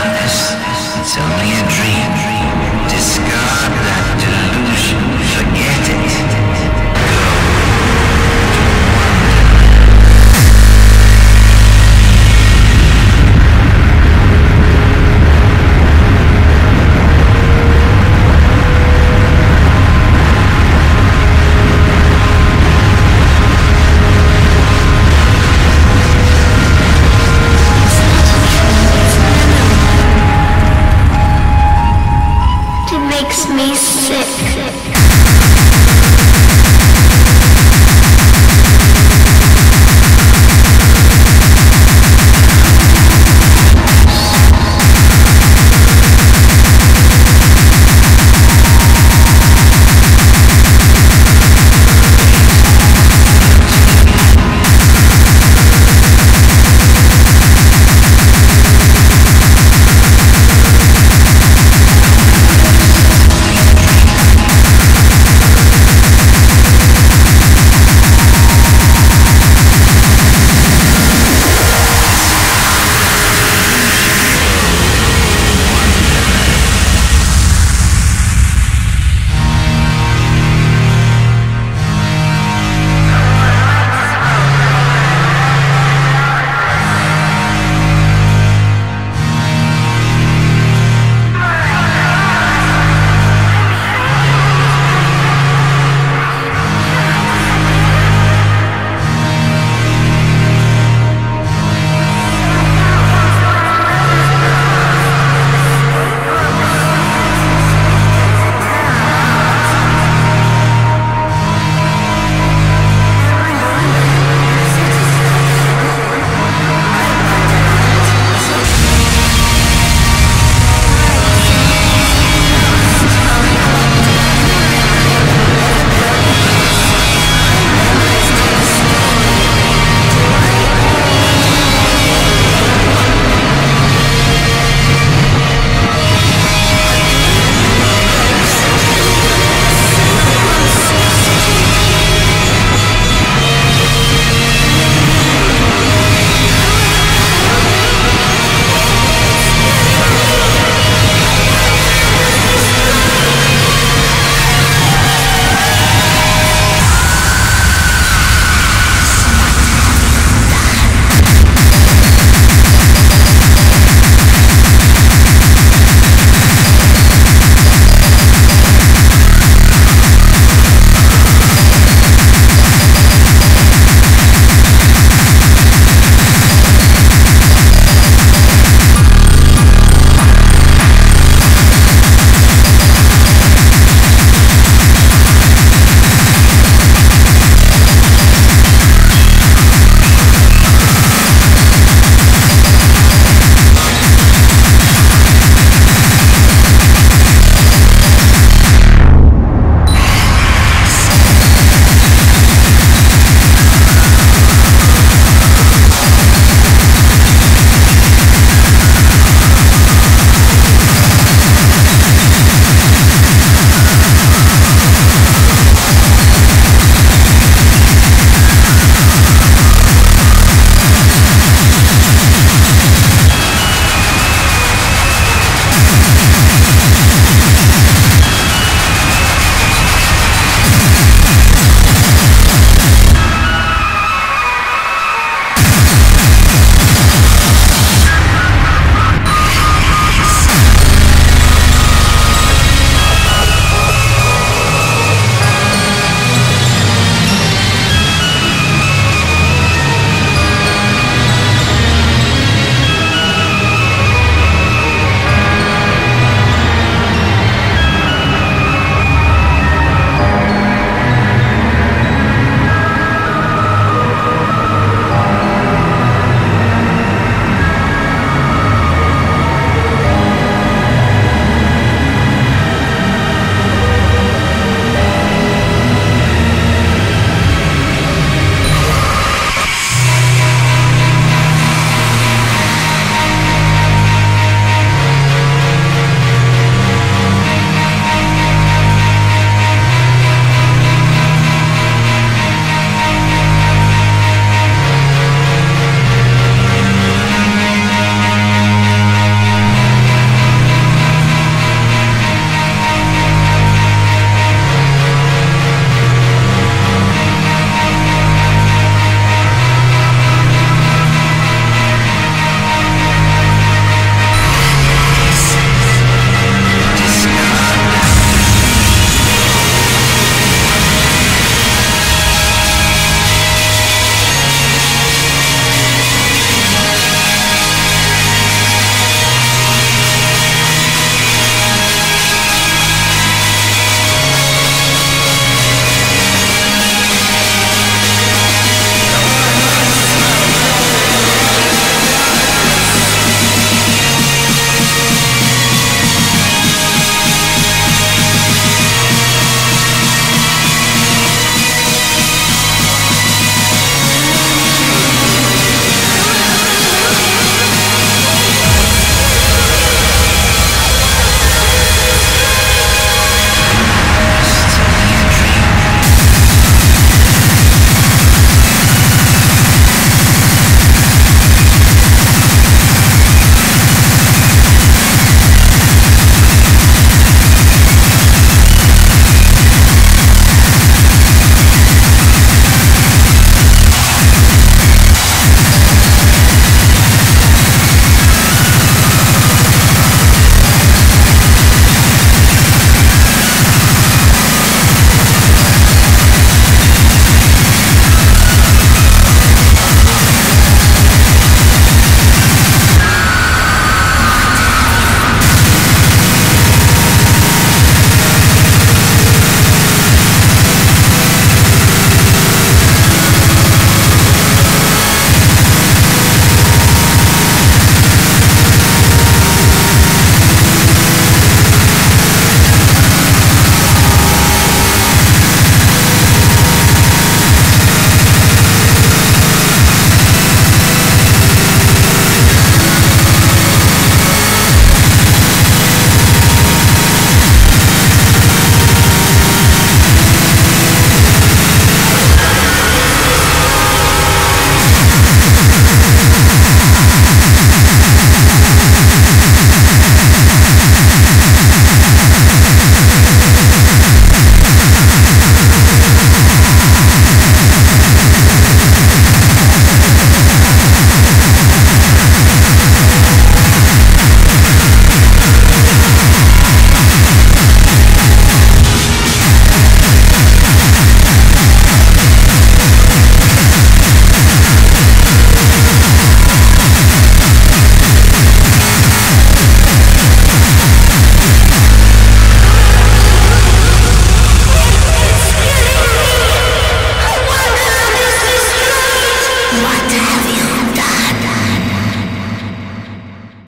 darkness. it's only a dream. Discard that delusion. Forget